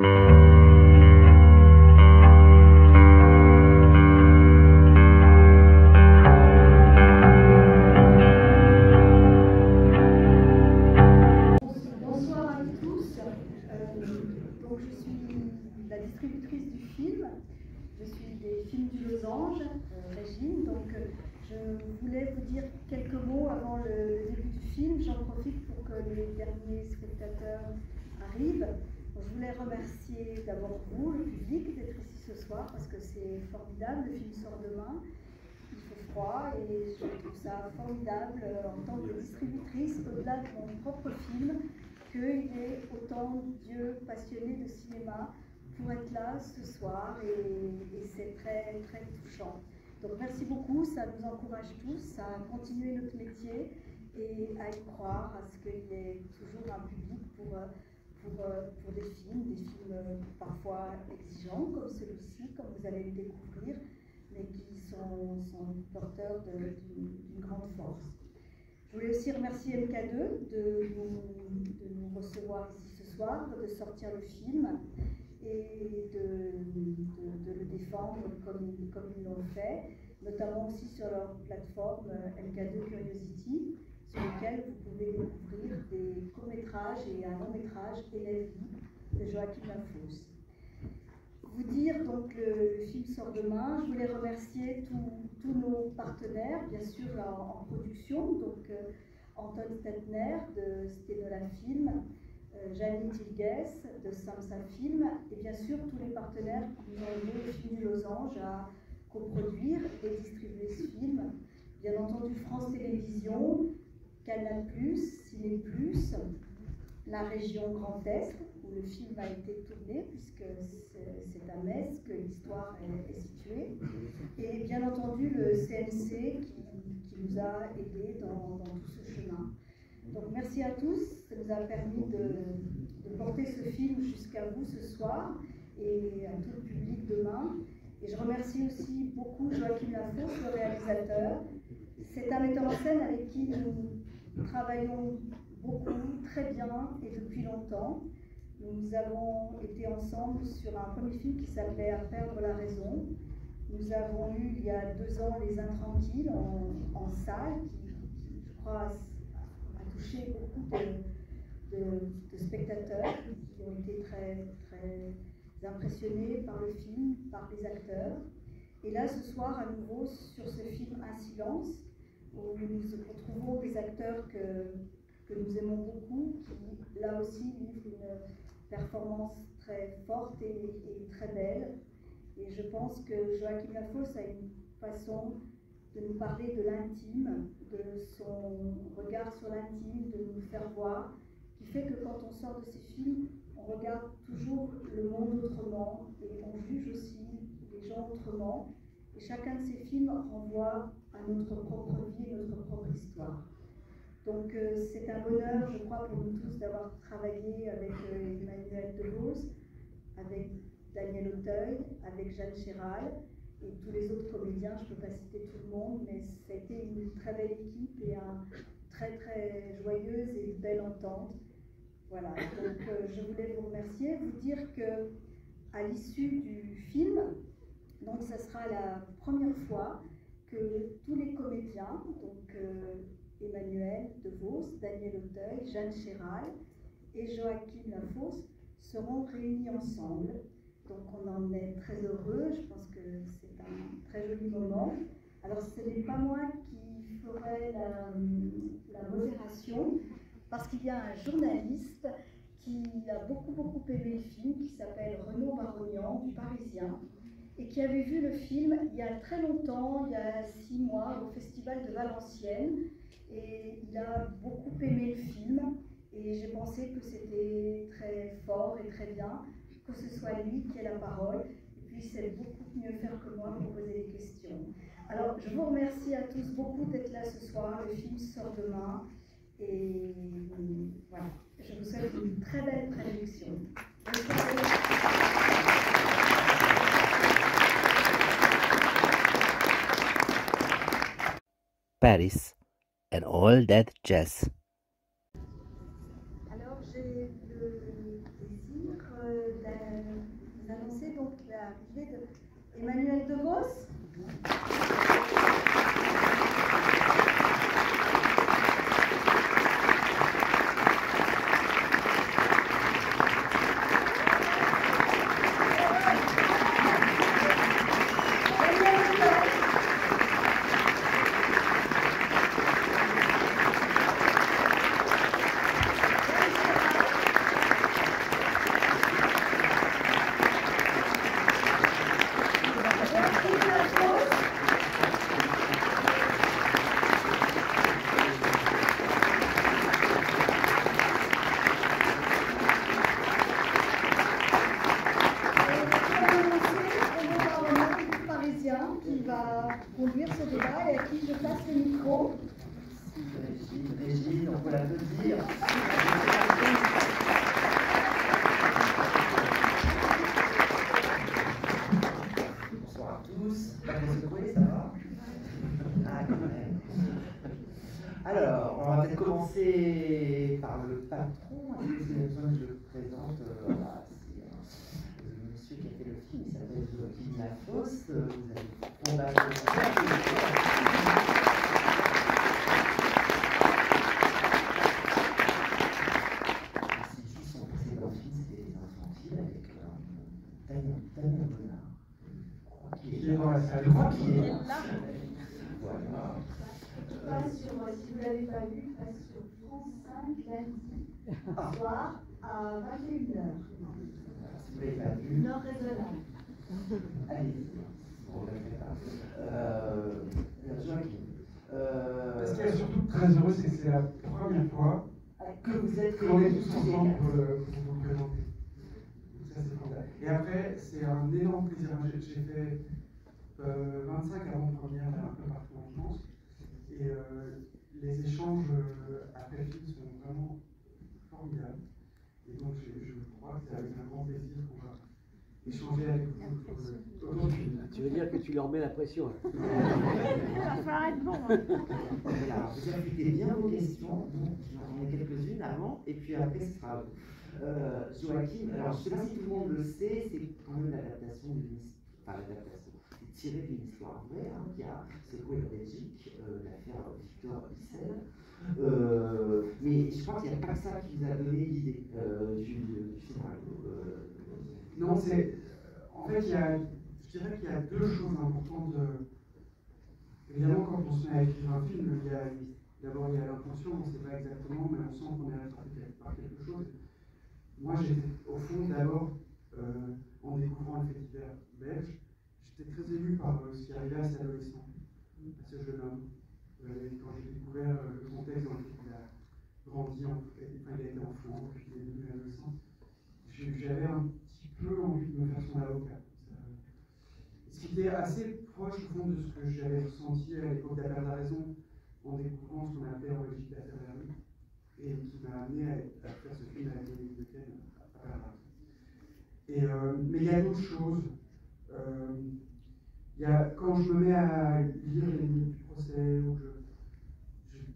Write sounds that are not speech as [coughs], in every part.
Bonsoir propre film, qu'il ait autant d'yeux passionnés de cinéma pour être là ce soir et, c'est très très touchant. Donc merci beaucoup, ça nous encourage tous à continuer notre métier et à y croire, à ce qu'il y ait toujours un public pour, pour, pour des films, des films parfois exigeants comme celui-ci, comme vous allez le découvrir, mais qui sont, sont porteurs d'une grande force. Je voulais aussi remercier MK2 de nous, recevoir ici ce soir, de sortir le film et de, le défendre comme, ils l'ont fait, notamment aussi sur leur plateforme euh, MK2 Curiosity, sur lequel vous pouvez découvrir des courts-métrages et un long-métrage Élève de Joachim Lafosse. Vous dire donc le, film sort demain. Je voulais remercier tous- nos partenaires, bien sûr en, production, donc euh, Anton Stettner de Stenola Film, euh, Janine Tilgues de Samsa Film, et bien sûr tous les partenaires qui nous ont aidé le film du Losange à coproduire et distribuer ce film. Bien entendu France Télévisions, Canal+, Ciné+, la région Grand Est, où le film a été tourné, puisque c'est à Metz que l'histoire est, située, et bien entendu le CNC qui, nous a aidés dans, tout ce chemin. Donc merci à tous, ça nous a permis de, de porter ce film jusqu'à vous ce soir et à tout le public demain. Et je remercie aussi beaucoup Joachim Lafosse, le réalisateur. C'est un metteur en scène avec qui nous travaillons très bien et depuis longtemps. Nous avons été ensemble sur un premier film qui s'appelait À perdre la raison. Nous avons eu il y a deux ans Les Intranquilles en, salle, qui, je crois, a touché beaucoup de spectateurs qui ont été très, très impressionnés par le film, par les acteurs. Et là, ce soir, à nouveau, sur ce film Un silence, où nous retrouvons des acteurs que, que nous aimons beaucoup, qui là aussi livrent une performance très forte et, et très belle. Et je pense que Joachim Lafosse a une façon de nous parler de l'intime, de son regard sur l'intime, de nous faire voir, qui fait que quand on sort de ces films, on regarde toujours le monde autrement et on juge aussi les gens autrement. Et chacun de ces films renvoie à notre propre vie et notre propre histoire. Donc euh, c'est un bonheur, je crois, pour nous tous d'avoir travaillé avec euh, Emmanuel DeVos, avec Daniel Auteuil, avec Jeanne Chéral et tous les autres comédiens. Je ne peux pas citer tout le monde, mais ça a été une très belle équipe et un très très joyeuse et belle entente. Voilà, donc euh, je voulais vous remercier, vous dire que à l'issue du film, donc ça sera la première fois que tous les comédiens, donc Emmanuel DeVos, Daniel Auteuil, Jeanne Chéral et Joachim Lafosse seront réunis ensemble. Donc on en est très heureux, je pense que c'est un très joli moment. Alors ce n'est pas moi qui ferai la, la modération, parce qu'il y a un journaliste qui a beaucoup beaucoup aimé le film, qui s'appelle Renaud Barognan, du Parisien, et qui avait vu le film il y a très longtemps, il y a six mois, au Festival de Valenciennes, et il a beaucoup aimé le film, et j'ai pensé que c'était très fort et très bien que ce soit lui qui ait la parole, et puis c'est beaucoup mieux faire que moi pour poser des questions. Alors, je vous remercie à tous beaucoup d'être là ce soir, le film sort demain, et voilà, je vous souhaite une très belle soirée. Paris and all that jazz. Soir à 21h. Si vous l'avez pas vu. Nord raisonnable. Allez. Euh, euh, Ce qui est surtout très heureux, c'est que c'est la première fois que vous êtes qu'on est tous ensemble pour, vous présenter. Et après, c'est un énorme plaisir. J'ai fait euh, 25 avant-premières un peu partout en France. Et euh, les échanges euh, après le film sont vraiment formidables. Et donc, je, je crois que c'est avec un grand plaisir qu'on va échanger avec vous autour du film. Tu veux dire que tu leur mets la pression [laughs] Il va falloir être bon. Hein. Voilà, vous appliquez bien vos questions. J'en ai quelques-unes avant, et puis après, ce sera euh, Joachim. Alors, je ne sais si tout le monde le sait, c'est quand même l'adaptation d'une Enfin, l'adaptation. C'est tiré d'une histoire vraie hein, qui a secoué la Belgique, euh, l'affaire Victor Issel. Euh, mais je crois qu'il n'y a pas ça qui vous a donné l'idée euh, du, du, scénario. Non, c'est. En fait, il y a, je dirais qu'il y a deux choses importantes. Évidemment, quand on se met à écrire un film, d'abord il y a l'intention, on ne sait pas exactement, mais on sent qu'on est attrapé par quelque chose. Moi, au fond d'abord, en découvrant le fait divers belge, j'étais très ému par ce qui arrivait à cet adolescent, à ce jeune homme quand j'ai découvert euh, le contexte dans lequel il a grandi, enfin, il a été enfant, puis il est devenu adolescent, j'avais un petit peu envie de me faire son avocat. Ce qui était assez proche au fond de ce que j'avais ressenti à l'époque la raison en découvrant ce qu'on appelait en de la et qui m'a amené à, faire ce film avec de raison. Et, euh, mais il y a d'autres choses. Euh, y a, quand je me mets à lire les minutes du procès,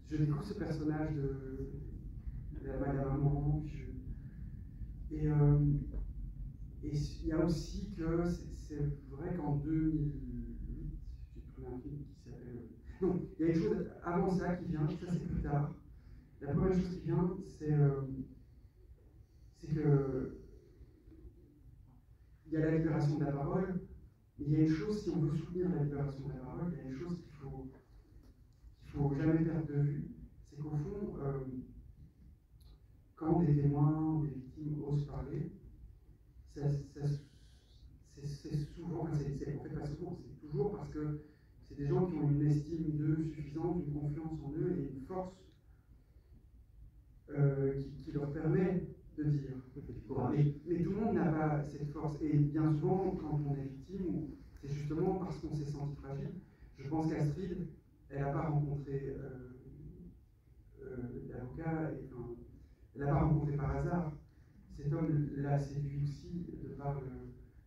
je découvre ce personnage de, la Madame Amand, et euh, il y a aussi que c'est vrai qu'en 2008, j'ai trouvé un film qui s'appelle. Non, il y a une chose avant ça qui vient, ça c'est plus tard. La première chose qui vient, c'est euh, que il y a la libération de la parole, mais il y a une chose, si on veut soutenir la libération de la parole, il y a une chose qu'il faut ne faut jamais perdre de vue, c'est qu'au fond, euh, quand des témoins ou des victimes osent parler, c'est souvent, c'est en fait pas souvent, c'est toujours parce que c'est des gens qui ont une estime d'eux suffisante, une confiance en eux et une force euh, qui, leur permet de dire. Mais, mais tout le monde n'a pas cette force. Et quand on est victime, c'est justement parce qu'on s'est senti fragile. Je pense qu'Astrid, elle n'a pas rencontré euh, euh, l'avocat, elle n'a pas rencontré par hasard. Cet homme l'a séduit aussi de par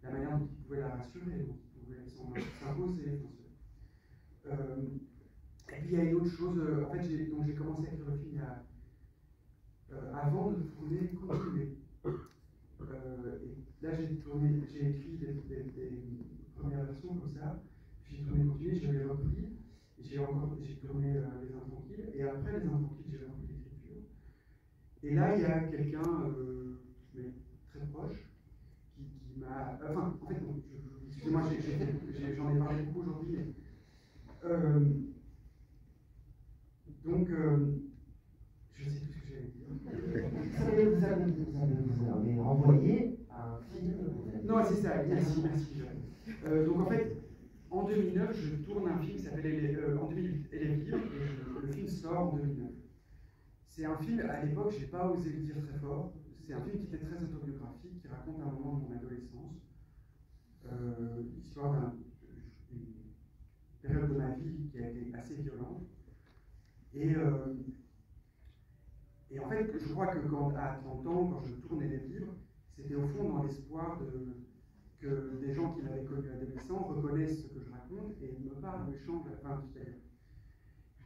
la manière dont il pouvait la rassurer, dont il pouvait s'imposer. Euh, et puis il y a une autre chose, en fait, j'ai commencé à écrire le film avant de tourner, continuer. Là, j'ai tourné, j'ai écrit des, premières versions comme ça, j'ai tourné continué, je l'ai repris, j'ai encore, j'ai tourné euh, Les Intranquilles, et après Les Intranquilles, j'ai repris l'écriture. Et là, il y a quelqu'un, euh, mais très proche, qui, qui m'a. Enfin, en fait, excusez-moi, j'en ai, parlé beaucoup aujourd'hui. euh, donc, euh, je sais plus ce que j'allais dire. Vous avez, vous avez, vous avez, vous avez renvoyé un film. vous avez- Non, c'est ça, merci, merci. Euh, donc en fait, en 2009, je tourne un film qui s'appelle euh, En 2008, Élève libre, et le film sort en 2009. C'est un film, à l'époque, j'ai pas osé le dire très fort. C'est un film qui était très autobiographique, qui raconte un moment de mon adolescence. Euh, L'histoire d'un- d'une période de ma vie qui a été assez violente. Et, et en fait, je crois que quand, à 30 ans, quand je tourne Élève libre, c'était au fond dans l'espoir que des gens qui m'avaient connu adolescent reconnaissent ce que je raconte et me parlent ou échangent la fin du texte.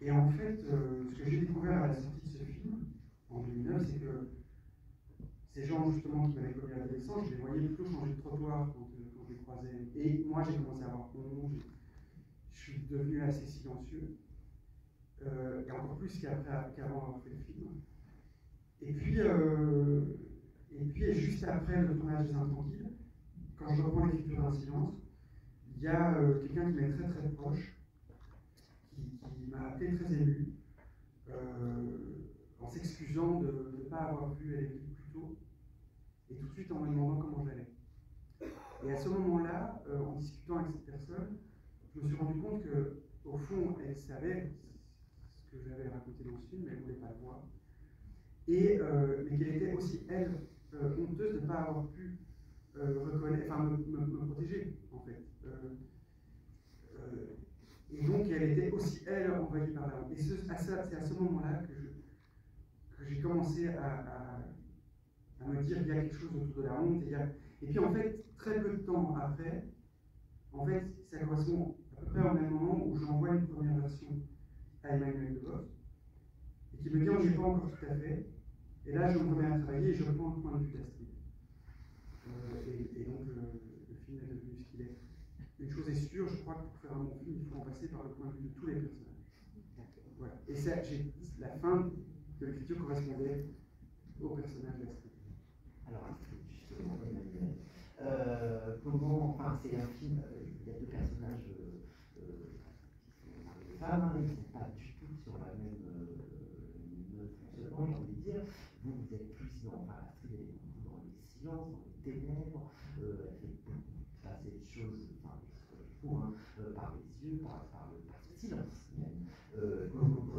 Et en fait, euh, ce que j'ai découvert à la sortie de ce film, en 2009, c'est que ces gens justement qui m'avaient connu adolescent, je les voyais plutôt changer de trottoir quand, euh, quand je les croisais. Et moi, j'ai commencé à avoir honte, je suis devenu assez silencieux, euh, et encore plus qu'avant avoir fait le film. Et puis, euh, et puis, juste après le tournage des Intranquilles, quand je reprends l'écriture d'un silence, il y a euh, quelqu'un qui m'est très très proche, qui, m'a appelé très ému, euh, en s'excusant de ne pas avoir vu elle plus tôt, et tout de suite en me demandant comment j'allais. Et à ce moment-là, euh, en discutant avec cette personne, je me suis rendu compte que, au fond, elle savait ce que j'avais raconté dans ce film, mais elle ne voulait pas le voir. Et, mais qu'elle était aussi, elle, honteuse de ne pas avoir pu euh, me, protéger, en fait. Euh, euh, et donc, elle était aussi, elle, envahie par la honte. Et c'est à ce moment-là que j'ai commencé à, me dire qu'il y a quelque chose autour de la honte. Et, puis, en fait, très peu de temps après, en fait, ça correspond à peu près au même moment où j'envoie une première version à Emmanuel Debos, et qui me dit, on n'y est pas encore tout à fait. Et là, je me remets à travailler et je reprends le point de vue d'Astrid. Euh, et, et donc, euh, le film est devenu ce qu'il est. Une chose est sûre, je crois que pour faire un bon film, il faut en passer par le point de vue de tous les personnages. Voilà. Et ça, j'ai la fin de l'écriture correspondait au personnage d'Astrid. Alors, Astrid, justement. Euh, comment, enfin, c'est un film, euh, il y a deux personnages euh, euh, qui sont mari et femme, hein, ils ne sont pas du tout sur la même euh, mode de fonctionnement, j'ai envie de dire. Vous, vous êtes plus dans, enfin, Astrid, elle est beaucoup dans les silences, dans les ténèbres, euh, elle fait beaucoup passer des choses, enfin, des choses comme il faut, hein, euh, par les yeux, par, le, par le silence même. Euh,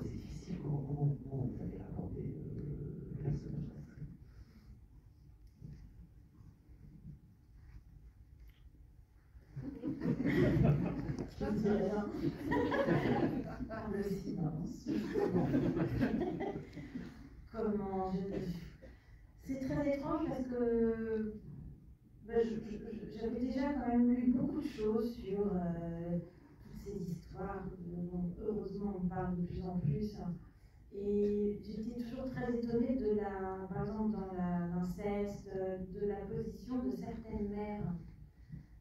c'est difficile, comment, vous avez abordé euh, le personnage Je ne dis rien. Par le silence. Comment je- C'est très étrange parce que je- j'avais déjà quand même lu beaucoup de choses sur euh, dont heureusement on parle de plus en plus. Et j'étais toujours très étonnée de la, par exemple dans l'inceste, de la position de certaines mères.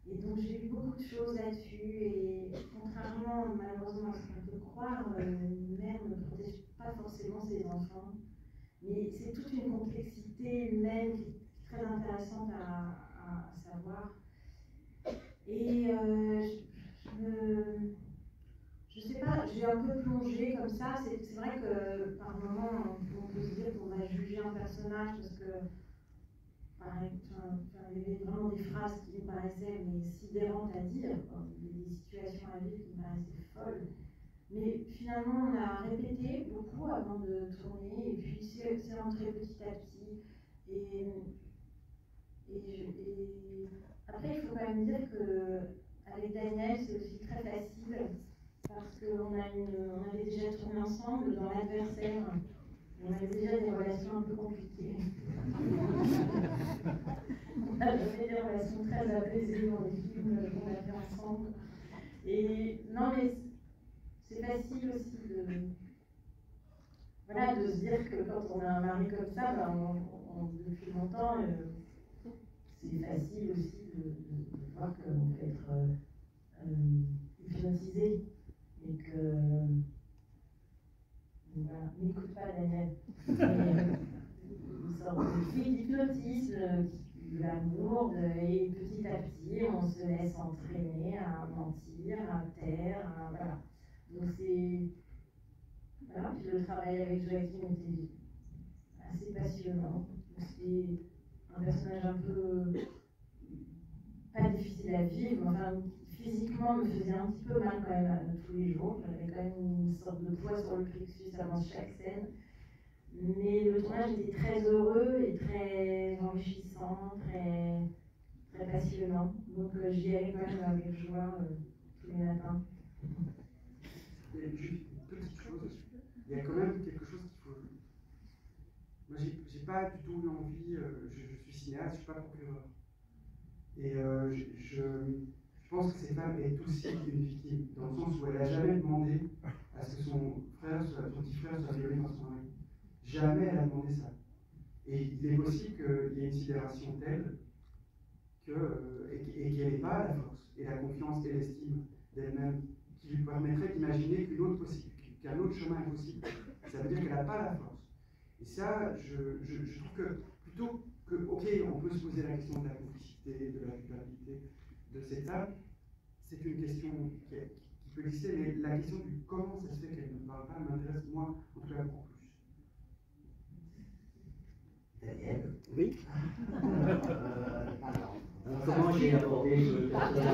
Et donc j'ai lu beaucoup de choses là-dessus et contrairement malheureusement à ce qu'on peut croire, euh, une mère ne protège pas forcément ses enfants. Mais c'est toute une complexité humaine qui est très intéressante à, savoir. Et euh, je me- je sais pas, j'ai un peu plongé comme ça. C'est vrai que par moments, on peut se dire qu'on va juger un personnage parce que il y avait vraiment des phrases qui me paraissaient mais sidérantes à dire, des, situations à vivre qui me paraissaient folles. Mais finalement, on a répété beaucoup avant de tourner, et puis c'est rentré petit à petit. Et après, il faut quand même dire que avec Daniel, c'est aussi très facile parce qu'on avait déjà tourné ensemble dans l'adversaire. On avait déjà des relations un peu compliquées. [laughs] on avait des relations très apaisées dans les films qu'on a fait ensemble. Et non, mais c'est facile aussi de, voilà, de se dire que quand on a un mari comme ça, ben, on- on- depuis longtemps, euh, c'est facile aussi de, de, voir qu'on peut être euh, hypnotisé et que. Voilà, n'écoute pas Daniel. une sorte de d'hypnotisme, l'amour, et petit à petit, on se laisse entraîner à mentir, à taire, à, voilà. Donc c'est. Voilà, puis le travail avec Joachim était assez passionnant. C'est un personnage un peu pas difficile à vivre, enfin physiquement me faisait un petit peu mal quand même euh, tous les jours. J'avais quand même une sorte de poids sur le plexus avant chaque scène. Mais le tournage était très heureux et très enrichissant, très, très passionnant. Donc euh, j'y allais quand même avec joie euh, tous les matins. Une petite chose, il y a quand même quelque chose qu'il faut. Moi, j'ai pas du tout eu envie, euh, je, suis cinéaste, je suis pas procureur. Et euh, je, pense que cette femme est aussi une victime, dans le sens où elle n'a jamais demandé à ce que son frère, son petit frère soit violé par son mari. Jamais elle a demandé ça. Et il est possible qu'il y ait une sidération telle que, euh, et, qu'elle n'ait pas la force, et la confiance et l'estime d'elle-même qui lui permettrait d'imaginer qu'un autre, qu'un autre chemin est possible. Ça veut dire qu'elle n'a pas la force. Et ça, je, je, je, trouve que plutôt que, ok, on peut se poser la question de la complicité, de la culpabilité de cette femme, c'est une question qui, qui, peut exister, mais la question du comment ça se fait qu'elle ne parle pas m'intéresse, moi, en tout cas, beaucoup plus. Daniel Oui [laughs] euh, alors, Comment [laughs] j'ai abordé le personnage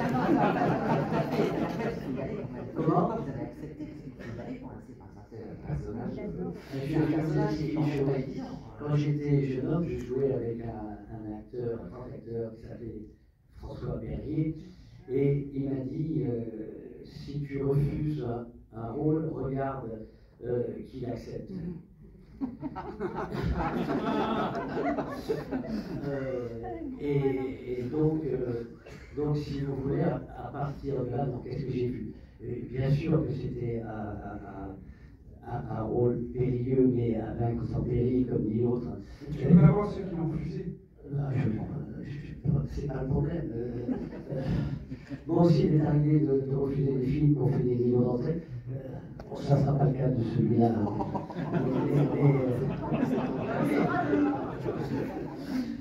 Comment Vous avez accepté que vous par un personnage. Je suis un personnage qui jouait. Quand j'étais jeune homme, je jouais avec un, un acteur, un grand acteur qui s'appelait François Berrier. Et il m'a dit euh, si tu refuses un, un rôle, regarde euh, qui l'accepte. [laughs] euh, et, et, donc, euh, donc, si vous voulez, à, à partir de là, qu'est-ce que j'ai vu? Bien sûr que c'était un, un, rôle périlleux, mais à vaincre sans péril, comme dit l'autre. Tu peux avoir ceux qui l'ont refusé? C'est pas le problème. Euh, euh, moi aussi, il est arrivé de, refuser des films ont fait des millions d'entrées. Euh, bon, ça ne sera pas le cas de celui-là.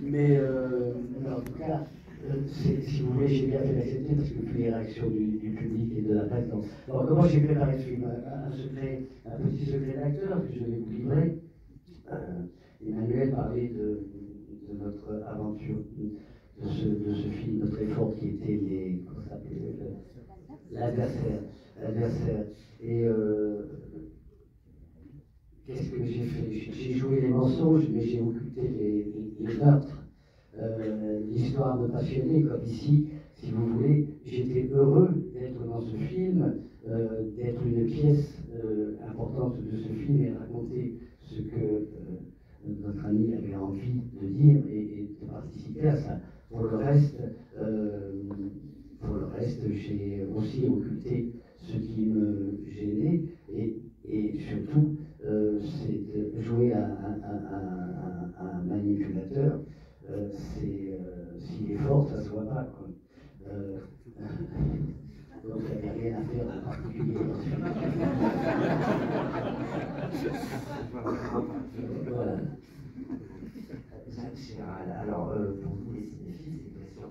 Mais, en tout cas, si vous voulez, j'ai bien fait d'accepter parce que vu les réactions du, public et de la presse. Donc, alors, comment j'ai préparé ce film? Un, secret, un petit secret d'acteur que je vais vous livrer. Emmanuel parlait de notre aventure, de ce, de film très fort qui était les, l'adversaire. L'adversaire. Et euh, qu'est-ce que j'ai fait? J'ai joué les mensonges, mais j'ai occulté les, les, meurtres. Euh, L'histoire me passionnait, comme ici, si vous voulez. J'étais heureux d'être dans ce film, euh, d'être une pièce euh, importante de ce film et raconter ce que notre ami avait envie de dire et, de participer à ça. Pour le reste, euh, pour le reste, j'ai aussi occulté ce qui me gênait et, et surtout, euh, c'est jouer à, un manipulateur. Euh, s'il est fort, ça se voit pas. [laughs] Donc il n'y avait rien à faire de particulier. [laughs] voilà. Alors,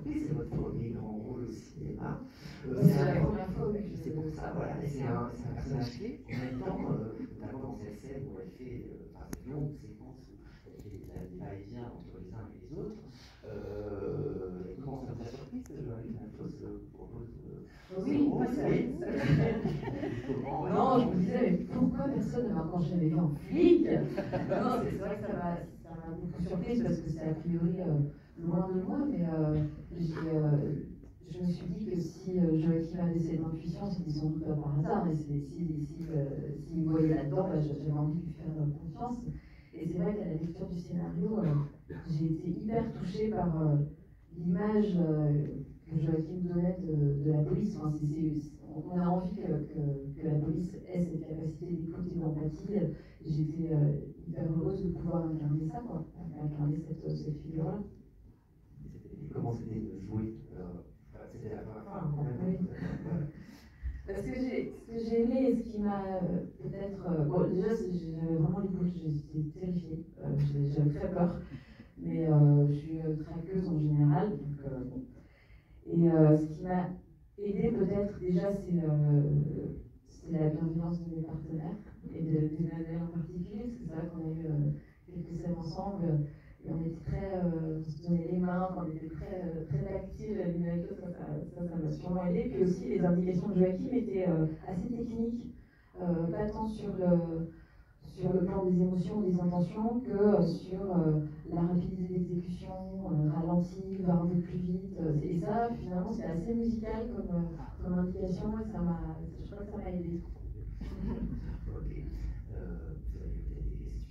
surprise, c'est votre premier grand rôle au cinéma. Euh, c'est la première fois, oui. C'est pour ça, voilà. C'est un, un, personnage clé. En même temps, euh, notamment dans cette scène où elle fait, euh, cette longue séquence où elle fait des va-et-vient entre les uns et les autres. Euh, comment ça vous a surpris, Joël Alphonse propose oui, moi, Non, je me disais, mais pourquoi personne ne m'a encore jamais vu en flic? Non, c'est vrai que ça m'a beaucoup surprise parce que c'est a priori euh, loin de moi, mais euh, je me suis dit que si euh, Joachim avait cette intuition, c'était sans doute pas par hasard, s'il si, si, si, me voyait là-dedans, bah, j'avais envie de lui faire confiance. Et c'est vrai qu'à la lecture du scénario, j'ai été hyper touchée par l'image que Joachim donnait de, la police. On a envie que, la police ait cette capacité d'écoute et d'empathie. J'étais euh, hyper heureuse de pouvoir incarner ça, quoi, incarner cette figure-là. Comment c'était de jouer euh, C'était la première fois Oui. [laughs] Ce que j'ai ce que j'ai aimé et ce qui m'a euh, peut-être. euh, bon, déjà, j'avais vraiment boules, j'étais terrifiée. Euh, J'avais très peur. Mais euh, je suis euh, traqueuse en général. Donc, euh, bon. Et euh, ce qui m'a aidé peut-être déjà, c'est euh, la bienveillance de mes partenaires et de- d'Emmanuel en particulier, parce que c'est vrai qu'on a eu euh, quelques scènes ensemble on était très. euh, se donnait les mains, on était très, euh, très ça, ça, m'a sûrement aidé. Puis aussi, les indications de Joachim étaient euh, assez techniques, euh, pas tant sur le, sur le plan des émotions ou des intentions que sur la rapidité d'exécution, ralenti, va un peu plus vite. et ça, finalement, c'est assez musical comme, comme indication et ça je crois que ça m'a aidé. [laughs] Ok. Euh, vous avez peut-être des questions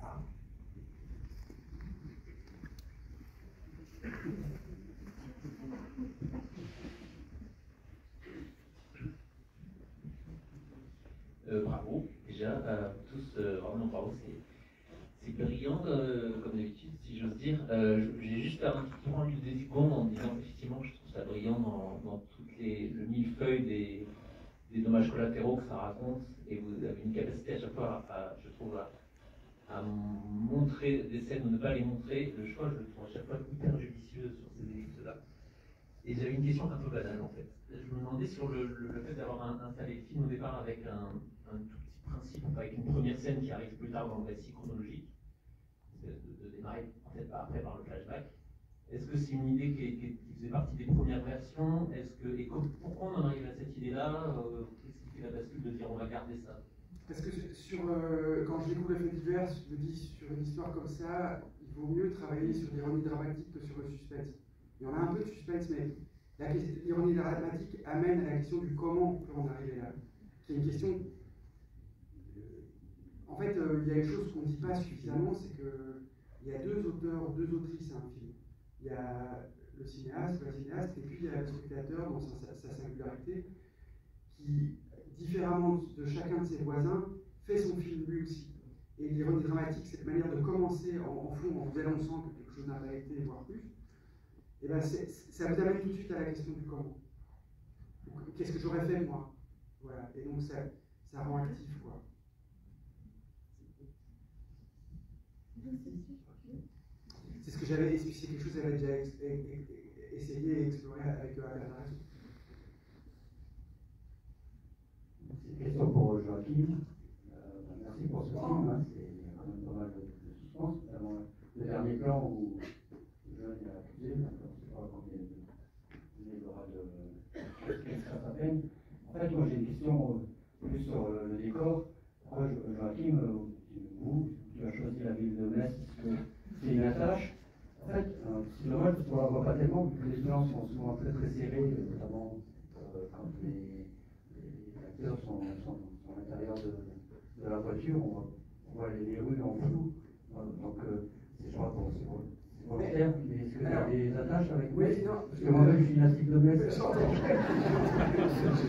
Ah. Euh, bravo, déjà, à vous tous, c'est, brillant euh, comme d'habitude, si j'ose dire. Euh, j'ai juste un petit point de secondes en disant effectivement, je trouve ça brillant dans, toutes les, le millefeuille des, dommages collatéraux que ça raconte, et vous avez une capacité à chaque fois, à, je trouve, à, montrer des scènes ou ne pas les montrer. Le choix, je le trouve à chaque fois hyper judicieux sur ces ellipses-là. Et j'avais une question un peu banale en fait. Je me demandais sur le, le- fait d'avoir installé le film au départ avec un, un tout petit principe, avec une première qui arrive plus tard dans le récit chronologique, de, de- démarrer pas après par le flashback. Est-ce que c'est une idée qui, faisait partie des premières versions? Est-ce que et pourquoi on en arrive à cette idée-là? Euh, Qu'est-ce qui fait la bascule de dire on va garder ça? Parce que sur, quand je découvre les faits divers, je me dis sur une histoire comme ça, il vaut mieux travailler sur l'ironie dramatique que sur le suspense. Il y en a un peu de suspense, mais l'ironie dramatique amène à la question du comment peut en arriver là, qui est une question. Fait, euh, il y a une chose qu'on ne dit pas suffisamment, c'est qu'il y a deux auteurs, deux autrices à un film. Il y a le cinéaste, la cinéaste, et puis il y a le spectateur dans sa, singularité, qui, différemment de chacun de ses voisins, fait son film lui aussi. Et l'ironie dramatique, cette manière de commencer en, en fond en que quelque chose n'a pas été, voire plus, et ben ça vous amène tout de suite à la question du comment. Qu'est-ce que j'aurais fait moi? Voilà. Et donc ça, ça rend actif quoi. C'est ce que j'avais, c'est quelque chose que j'avais déjà essayé et exploré avec euh, question pour Joachim. Euh, merci pour ce film, hein, c'est quand même pas mal de, suspense, notamment le dernier plan où le jeune est accusé, on ne sait pas combien de aura de à peine. En fait, moi j'ai une question euh, plus sur le, décor. Pourquoi Jo- Joachim, euh, vous, tu as choisi la ville de Metz parce que c'est une attache. En fait, c'est dommage parce qu'on ne la voit pas tellement, vu que les plans sont souvent très très serrés, notamment euh, quand les, les acteurs sont, sont, sont à l'intérieur de, de la voiture, on voit, on voit les, les rues en flou. Donc, euh, c'est je crois pour, c'est volontaire, mais est-ce que tu as des attaches avec oui, non, Parce que moi-même, je suis gymnastique de Metz. [laughs]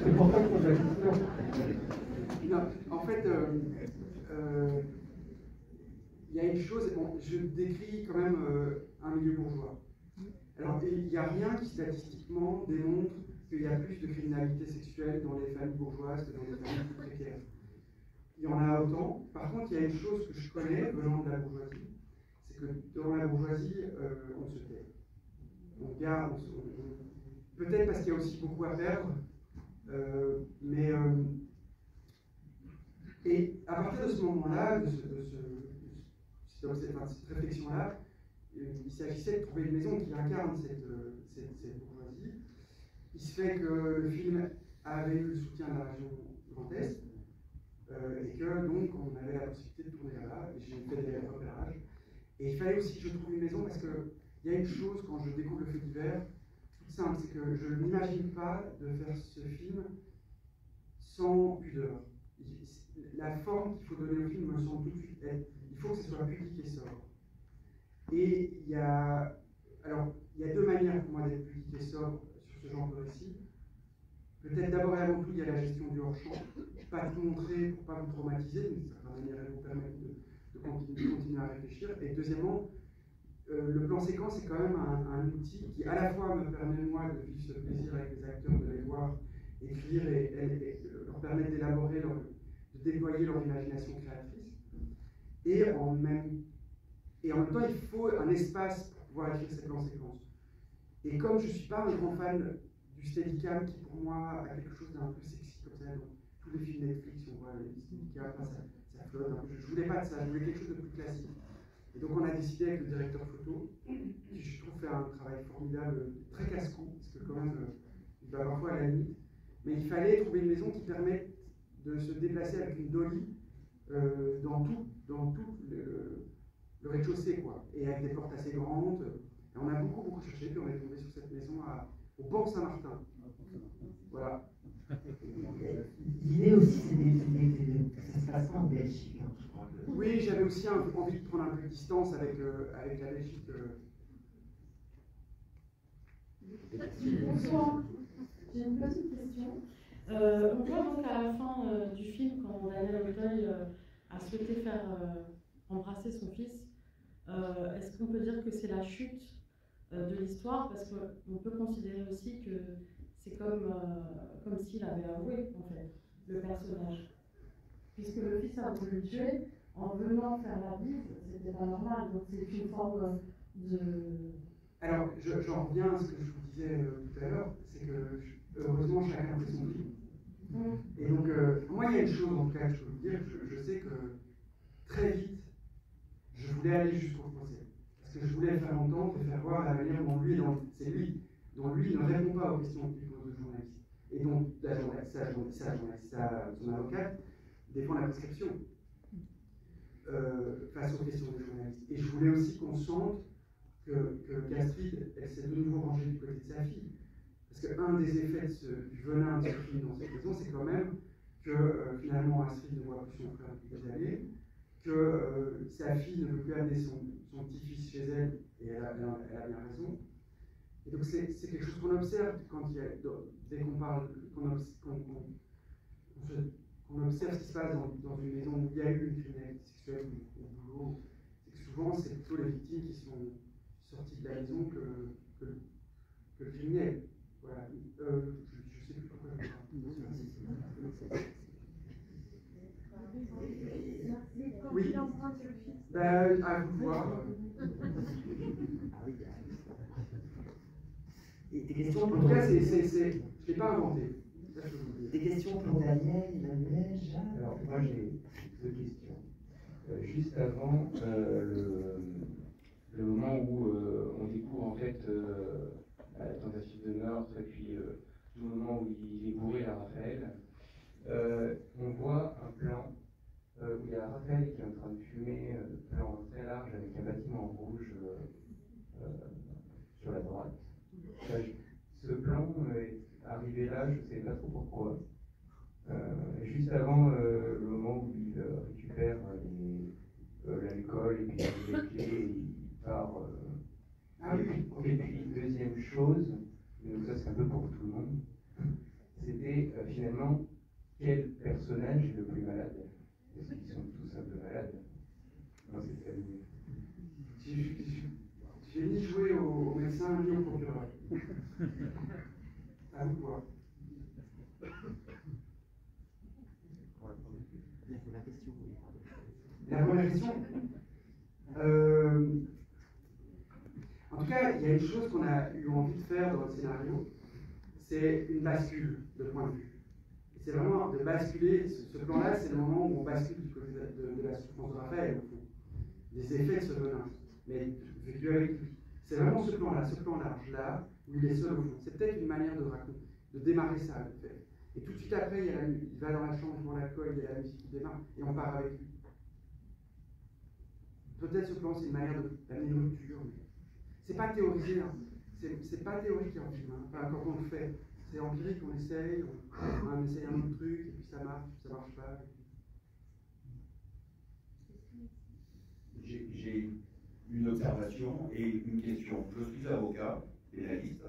C'est pour ça que je pose la question. Non, en fait, euh, il y a une chose, je décris quand même euh, un milieu bourgeois. Alors, il n'y a rien qui statistiquement démontre qu'il y a plus de criminalité sexuelle dans les familles bourgeoises que dans les familles plus précaires. Il y en a autant. Par contre, il y a une chose que je connais venant de la bourgeoisie, c'est que dans la bourgeoisie, euh, on se tait. On garde, peut-être parce qu'il y a aussi beaucoup à perdre, euh, mais et à partir de ce moment-là, de, ce, de cette, réflexion-là, il s'agissait de trouver une maison qui incarne cette, euh, cette, bourgeoisie. Il se fait que le film avait eu le soutien de la région Grand Est, euh, et que donc on avait la possibilité de tourner là-bas, et j'ai fait des repérages. Et il fallait aussi que je trouve une maison parce qu'il y a une chose quand je découvre le fait divers, toute simple, c'est que je n'imagine pas de faire ce film sans pudeur. La forme qu'il faut donner au film me semble tout de suite être, faut que ce soit public et sobre. Et il y a, alors, il y a deux manières pour moi d'être public et sobre sur ce genre de récit. Peut-être d'abord et avant tout, il y a la gestion du hors-champ. Pas tout montrer pour pas vous traumatiser, d'une certaine manière, elle vous permet de, continuer, à réfléchir. Et deuxièmement, euh, le plan séquence est quand même un, outil qui à la fois me permet moi de vivre ce plaisir avec les acteurs, de les voir écrire et leur permettre d'élaborer, de déployer leur imagination créatrice. Et en même, et en même temps, il faut un espace pour pouvoir écrire ces plans séquences. Et comme je ne suis pas un grand fan du Steadicam, qui pour moi a quelque chose d'un peu sexy comme ça, dans tous les films Netflix, on voit les Steadicam, ça, ça flotte. Je ne voulais pas de ça, je voulais quelque chose de plus classique. Et donc on a décidé avec le directeur photo, qui je trouve fait un travail formidable, très casse-cou, parce que quand même, il va parfois à la limite, mais il fallait trouver une maison qui permette de se déplacer avec une dolly euh, dans tout, dans tout le, le rez-de-chaussée, quoi, et avec des portes assez grandes. Et on a beaucoup, beaucoup cherché, puis on est tombé sur cette maison à, au port Saint-Martin. Voilà. L'idée aussi, c'est que ça se passe pas en Belgique, hein, je crois. Que... Oui, j'avais aussi un, envie de prendre un peu de distance avec, euh, avec la Belgique. Euh. Bonsoir. J'ai une petite question. Euh, on voit donc à la fin euh, du film, quand Daniel Auteuil euh, a souhaité faire embrasser son fils, est-ce qu'on peut dire que c'est la chute de l'histoire? Parce qu'on peut considérer aussi que c'est comme, comme s'il avait avoué, en fait, le personnage. Puisque le fils a voulu le tuer, en venant faire la bise, c'était pas normal. Donc c'est une forme de. Alors, j'en reviens à ce que je vous disais tout à l'heure, c'est que heureusement chacun fait son film. Et donc, euh, moi, il y a une chose en tout cas je peux vous dire, je, sais que très vite, je voulais aller jusqu'au procès. Parce que je voulais faire entendre et faire voir la manière dont lui, c'est lui, dont lui ne répond pas aux questions qu'il pose aux journalistes. Et dont la journaliste, sa, sa, sa, son avocate défend la prescription euh, face aux questions des journalistes. Et je voulais aussi qu'on sente que, que elle s'est de nouveau rangée du côté de sa fille. Parce qu'un des effets de ce, du venin de ce film dans cette maison, c'est quand même que euh, finalement Astrid ne voit plus son frère depuis des années, que euh, sa fille ne peut plus amener son, petit-fils chez elle, et elle a bien, raison. Et donc c'est quelque chose qu'on observe quand dès qu'on parle, qu'on qu observe ce qui se passe dans, une maison où il y a eu une criminalité sexuelle au, boulot, c'est que souvent c'est plutôt les victimes qui sont sorties de la maison que le criminel. Voilà. Euh, je, je sais plus pourquoi. Oui. Ben, à vous voir. Et des questions en tout cas, c'est, c'est, c'est, je l'ai pas inventé. Des questions pour Daniel, Emmanuel, Jacques Alors, moi j'ai deux questions. Euh, juste avant euh, le, le, moment où euh, on découvre en fait euh, tentative de meurtre et puis euh, du moment où il est bourré à Raphaël, euh, on voit un plan euh, où il y a Raphaël qui est en train de fumer, plan très large avec un bâtiment rouge sur la droite. ce plan est arrivé là, je ne sais pas trop pourquoi. juste avant le moment où il récupère l'alcool et puis les clés, il part. Et puis, deuxième chose, donc ça c'est un peu pour tout le monde, c'était euh, finalement quel personnage est le plus malade? Est-ce qu'ils sont tous un peu malades? Non, c'est très J'ai ni joué au, au, médecin ni au procureur. à vous de voir. La première question euh, en tout cas, il y a une chose qu'on a eu envie de faire dans le scénario, c'est une bascule de point de vue. C'est vraiment de basculer, ce, plan-là, c'est le moment où on bascule du côté de, de, la souffrance de Raphaël, au fond, des effets de ce venin, mais vécu avec lui. C'est vraiment ce plan-là, ce plan large-là, où il est seul. C'est peut-être une manière de démarrer ça, en fait. Et tout de suite après, il, va dans la chambre, il prend l'alcool, il y a la musique qui démarre, et on part avec lui. Peut-être ce plan, c'est une manière d'amener une rupture. C'est pas théorisé, hein. c'est pas théorique en hein. enfin, quand on le fait. C'est empirique, on essaye, on, on, essaye un autre truc, et puis ça marche, ça marche pas. J'ai une observation et une question. Je suis avocat, pénaliste,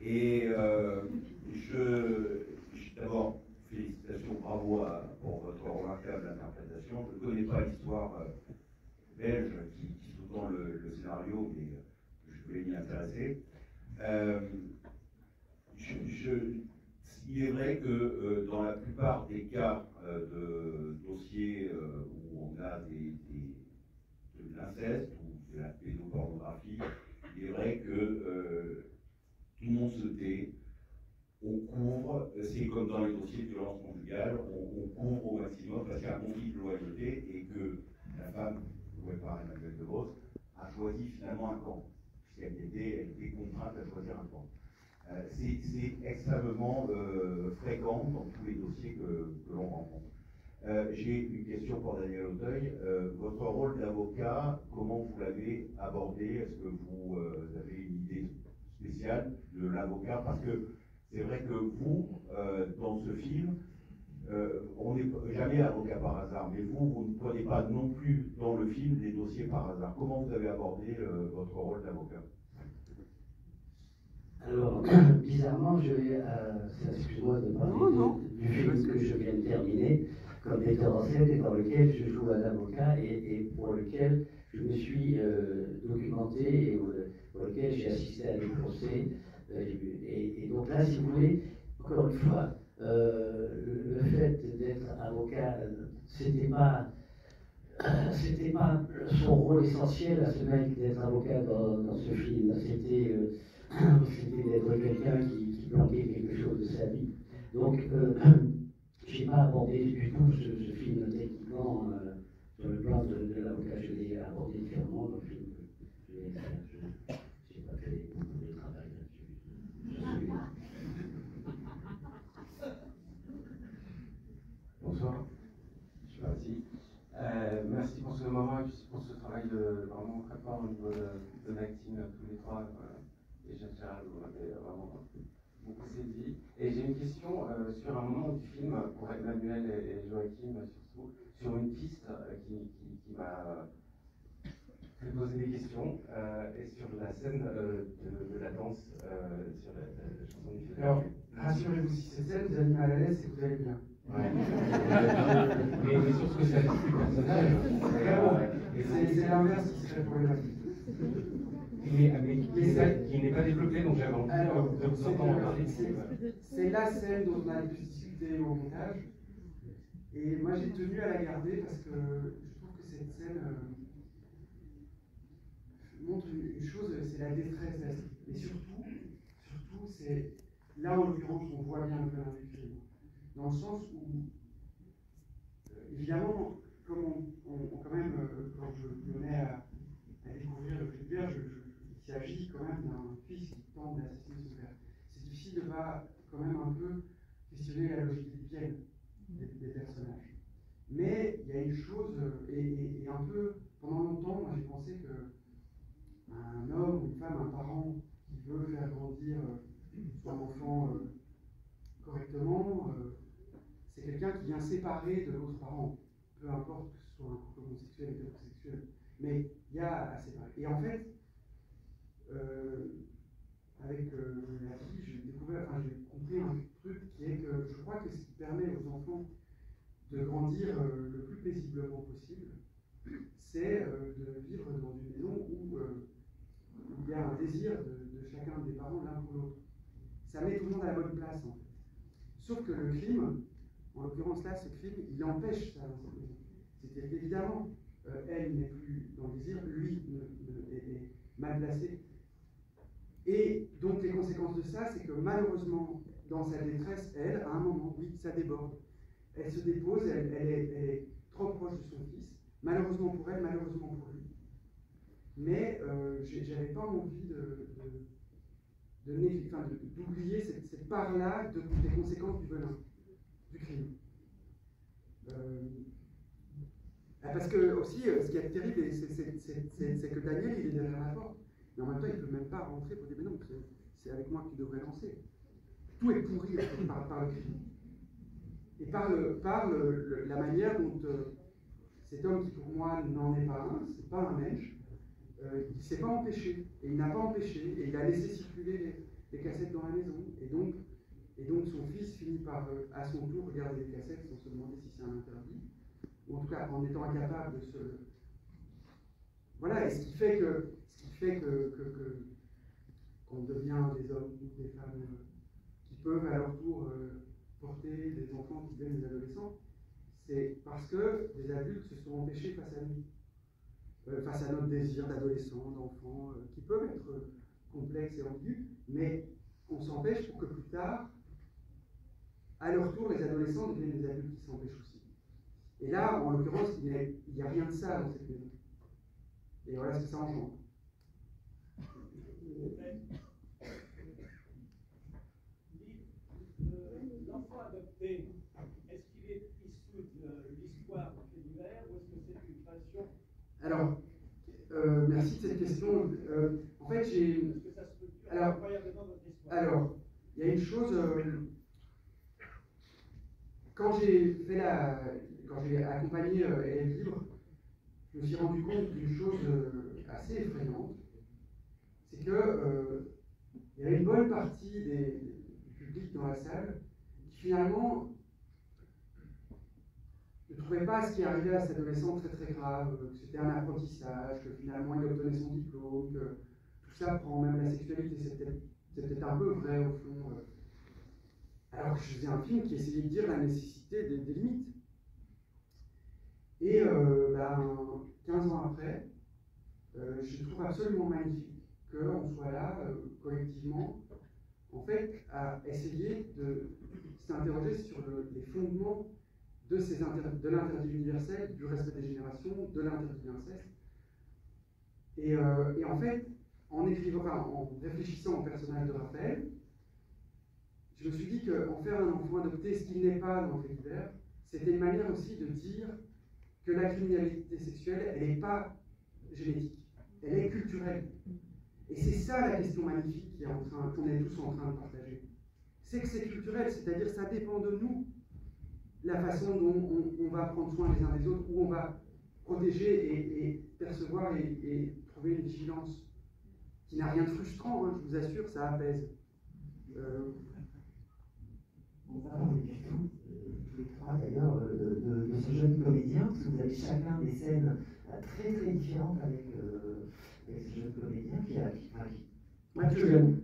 et euh, je, je d'abord, félicitations, bravo pour votre remarquable interprétation. Je ne connais pas l'histoire euh, belge qui, qui tout le scénario, mais je voulais m'y intéresser. Euh, je, je- il est vrai que euh, dans la plupart des cas euh, de dossiers euh, où on a des, des- de l'inceste ou la pédopornographie, il est vrai que euh, tout le monde se tait, on couvre, c'est comme dans les dossiers de violence conjugale, on, on couvre au maximum parce qu'il y a un conflit de loyauté et que la femme, jouée par Emmanuel De Vos, a choisi finalement un camp, puisqu'elle était, elle était contrainte à choisir un camp. Euh, c'est extrêmement euh, fréquent dans tous les dossiers que l'on rencontre. Euh, J'ai une question pour Daniel Auteuil. Euh, votre rôle d'avocat, comment vous l'avez abordé? Est-ce que vous euh, avez une idée spéciale de l'avocat? Parce que c'est vrai que vous, euh, dans ce film, euh, on n'est jamais avocat par hasard, mais vous, vous ne prenez pas non plus dans le film des dossiers par hasard. Comment vous avez abordé euh, votre rôle d'avocat? Alors, [coughs] bizarrement, je vais, euh, excuse-moi de parler du- du film que je viens de terminer, comme metteur en scène et dans lequel je joue un avocat et, et pour lequel je me suis euh, documenté et euh, pour lequel j'ai assisté à des procès. euh, et, et donc là, si vous voulez, encore une fois, euh, le, fait d'être avocat, c'était pas [coughs] c'était pas son rôle essentiel à ce mec d'être avocat dans, ce film. [coughs] C'était d'être quelqu'un qui, qui planquait quelque chose de sa vie. Donc, j'ai pas abordé du tout ce, ce film techniquement euh, sur le plan de, de l'avocat. Je l'ai abordé dans le film. Je n'ai pas fait beaucoup de travail là-dessus. Bonsoir, je suis Razi. Euh, merci pour ce moment et pour ce travail de, vraiment très fort au niveau de, de l'acting, tous les trois. euh, et Gérald, vous m'avez vraiment beaucoup saisi. Et j'ai une question euh, sur un moment du film, pour Emmanuel et, et Joachim surtout, sur une piste euh, qui, qui, qui m'a fait poser des questions, euh, et sur la scène euh, de, de la danse, euh, sur la, chanson du film. Alors, rassurez-vous, si cette scène vous a mis mal à l'aise, c'est que vous allez bien. Ouais. mais, mais sur ce que ça dit du personnage, c'est l'inverse qui serait problématique. Mais, mais qui n'est- pas développé, donc j'avais envie de, parler. c'est- la scène dont on a le plus discuté au montage. Et moi, j'ai tenu à la garder parce que je trouve que cette scène euh, montre une, chose, c'est la détresse d'Astrid. Et surtout, surtout, c'est là, en l'occurrence, on voit bien le venin du film. Dans le sens où, euh, évidemment, comme on, on- on- quand même, euh, quand je venais à, à découvrir le je, je, il s'agit quand même d'un fils qui tente d'assassiner son père. Difficile de pas quand même un peu questionner la logique lesbienne des, des personnages. Mais il y a une chose, euh, et, un peu, pendant longtemps, j'ai pensé que un homme, une femme, un parent qui veut faire grandir euh, son enfant euh, correctement, c'est quelqu'un qui vient séparer de l'autre parent, peu importe que ce soit un couple homosexuel ou hétérosexuel. Mais il y a à séparer. Et en fait, avec euh, la fille, j'ai découvert, enfin, j'ai compris un truc qui est que je crois que ce qui permet aux enfants de grandir euh, le plus paisiblement possible, c'est euh, de vivre dans une maison où, euh, il y a un désir de, de chacun des parents l'un pour l'autre. Ça met tout le monde à la bonne place en fait. Sauf que le crime, en l'occurrence là, ce crime, il empêche ça dans cette maison. C'est évidemment, euh, elle n'est plus dans le désir, lui est mal placé. Et donc les conséquences de ça, c'est que malheureusement, dans sa détresse, elle, à un moment, oui, ça déborde. Elle se dépose, elle, est, trop proche de son fils, malheureusement pour elle, malheureusement pour lui. Mais euh, j'avais pas envie de, d'oublier cette, part-là de- des conséquences du venin, du crime. Euh, parce que aussi, euh, ce qui est terrible, c'est que Daniel, il est derrière la porte. Mais en même temps, il ne peut même pas rentrer pour dire Mais non, c'est- avec moi que tu devrais lancer. Tout est pourri par, le crime. Et par, la manière dont euh, cet homme, qui pour moi n'en est pas un, c'est pas un mèche, euh, il ne s'est pas empêché. Et il n'a pas empêché, et il a laissé circuler les, cassettes dans la maison. Et donc, et donc son fils finit par, euh, à son tour, regarder les cassettes sans se demander si c'est un interdit, ou en tout cas en étant incapable de se, voilà, et ce qui fait que, qu'on devient des hommes ou des femmes qui peuvent à leur tour euh, porter des enfants qui deviennent des adolescents, c'est parce que des adultes se sont empêchés face à nous, euh, face à notre désir d'adolescent, d'enfant, euh, qui peuvent être complexes et ambigus, mais on s'empêche pour que plus tard, à leur tour, les adolescents deviennent des adultes qui s'empêchent aussi. Et là, en l'occurrence, il n'y a, rien de ça dans cette maison. Et voilà ce que ça engendre. L'enfant adopté, est-ce qu'il est issu de l'histoire de l'univers ou est-ce que c'est une création Alors, euh, merci de cette question. Euh, en fait, j'ai. Alors, alors, il y a une chose. Euh, quand j'ai fait la, quand j'ai accompagné Élève Libre, je me suis rendu compte d'une chose assez effrayante, c'est que il y avait une bonne partie du public dans la salle qui finalement ne trouvait pas ce qui arrivait à cet adolescent très très grave, que c'était un apprentissage, que finalement il obtenait son diplôme, que tout ça prend même la sexualité, c'était peut-être un peu vrai au fond. Alors que je faisais un film qui essayait de dire la nécessité des, limites. Et euh, ben, 15 ans après, euh, je trouve absolument magnifique qu'on soit là, euh, collectivement, en fait, à essayer de s'interroger sur les fondements de, l'interdit universel, du respect des générations, de l'interdit de l'inceste. Et, et, en fait, en écrivant, en réfléchissant au personnage de Raphaël, je me suis dit qu'en faire un enfant adopté, ce qui n'est pas dans le c'était une manière aussi de dire que la criminalité sexuelle, elle n'est pas génétique, elle est culturelle. Et c'est ça la question magnifique qu'on est, tous en train de partager. C'est que c'est culturel, c'est-à-dire ça dépend de nous, la façon dont on, va prendre soin les uns des autres, où on va protéger et, percevoir et, trouver une vigilance qui n'a rien de frustrant, hein, je vous assure, ça apaise. Euh, on va tout, tous les trois d'ailleurs, euh, de, ce jeune comédien, parce que vous avez chacun des scènes euh, très très différentes avec, euh, avec ce jeune comédien qui a. Qui, qui, Mathieu Galou.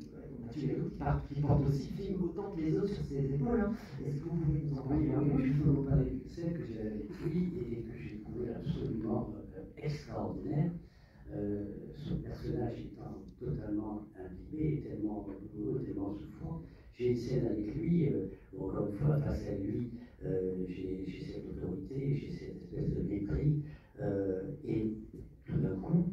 Mathieu qui, porte aussi film autant que les autres sur ses épaules. Hein. Est-ce que vous pouvez nous en parler Oui, oui, je peux vous parler d'une scène que j'ai avec lui et que j'ai trouvé absolument extraordinaire. Euh, son personnage étant totalement imbibé, tellement douloureux, tellement souffrant, j'ai une scène avec lui, euh, encore une fois, face à lui, euh, j'ai cette autorité, j'ai cette espèce de mépris, euh, et tout d'un coup,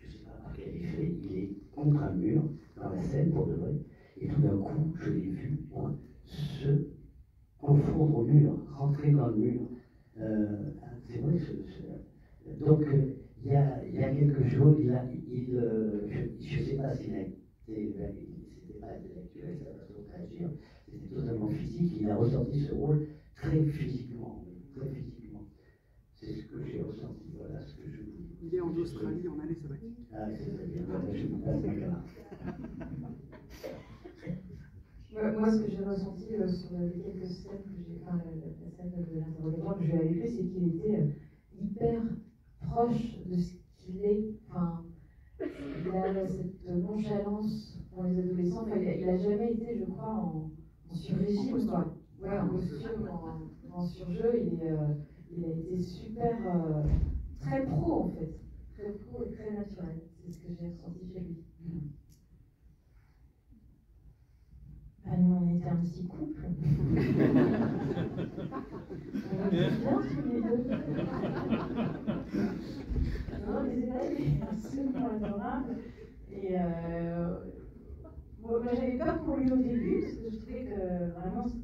je ne sais pas par quel effet, il est contre un mur, dans la scène pour de vrai, et tout d'un coup, je l'ai vu, se confondre au mur, rentrer dans le mur. C'est vrai, ce, donc il y, a, y a quelques jours, il je ne sais pas s'il a été intellectuel, sa façon de réagir, c'était totalement physique. Il a ressenti ce rôle très physiquement, très physiquement. C'est ce que j'ai ressenti, voilà ce que je vous dis. Il est en Australie en année sabbatique. Ah, c'est très bien, je vous passe ma carte. Moi, ce que j'ai ressenti euh, sur les quelques scènes que j'ai, enfin, la, scène de l'interrogatoire que j'ai fait, c'est qu'il était euh, hyper proche de ce qu'il est. Enfin, il a cette nonchalance pour les adolescents. il n'a jamais été, je crois, en sur-régime, quoi. Ouais, en costume, en, en surjeu. Il, est, euh, il a été super, euh, très pro, en fait. Très pro et très naturel. C'est ce que j'ai ressenti chez lui. Bah, nous, on était un petit couple. [laughs] on était bien tous les deux. non, les élèves, absolument adorables. Et euh, moi, j'avais peur pour lui au début, parce que je trouvais que vraiment ce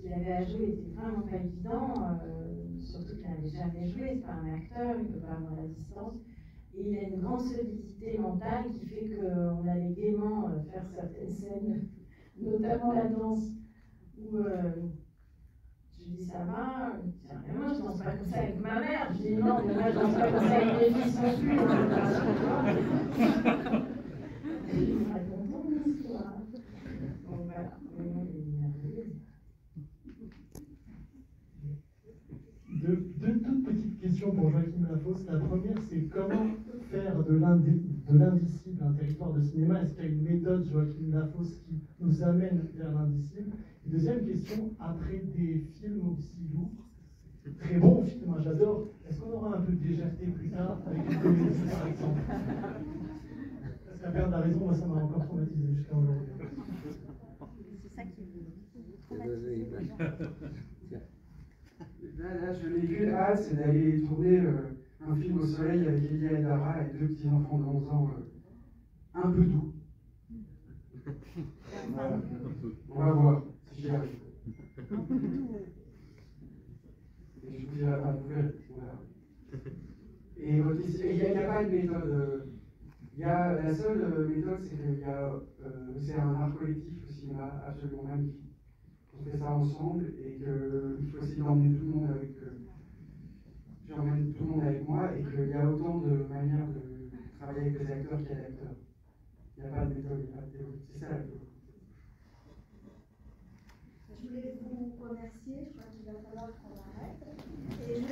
qu'il avait à jouer était vraiment pas évident, euh, surtout qu'il n'avait jamais joué, c'est pas un acteur, il ne peut pas avoir la distance. Et il a une grande solidité mentale qui fait qu'on allait gaiement euh, faire certaines scènes, [laughs] notamment la danse, où euh, je lui dis ça va, mais moi je danse pas comme ça avec ma mère. Je dis non, mais moi je danse pas comme ça avec mes fils non plus. [laughs] [laughs] Il raconte ton histoire. Donc voilà, deux, deux toutes petites questions pour Joachim Lafos. choses. La première, c'est comment faire de l'indicible un territoire de cinéma? Est-ce qu'il y a une méthode, Joachim Lafosse, qui nous amène vers l'indicible? Et deuxième question, après des films aussi lourds, très bons films, moi j'adore, est-ce qu'on aura un peu de légèreté plus tard avec une comédie par exemple? Parce qu'à perdre la raison, moi ça m'a encore traumatisé jusqu'à aujourd'hui. C'est ça qui Là, là, je l'ai vu, hâte, c'est d'aller tourner euh, un film au soleil avec Elia et Dara et deux petits enfants de 11 ans euh, un peu doux. Voilà. [laughs] On va voir si j'y arrive. Et je vous dirai à la nouvelle. Voilà. Et il n'y a, pas de méthode. euh, il y a, la seule méthode, c'est qu'il y a, euh, c'est un art collectif au cinéma absolument magnifique. On fait ça ensemble et qu'il faut essayer d'emmener tout le monde avec. euh, J'emmène tout le monde avec moi et qu'il y a autant de manières de travailler avec les acteurs qu'il y a d'acteurs. Il n'y a pas de méthode, il n'y a pas de théorie. C'est ça la théorie. Je voulais vous remercier, je crois qu'il va falloir qu'on arrête. Et je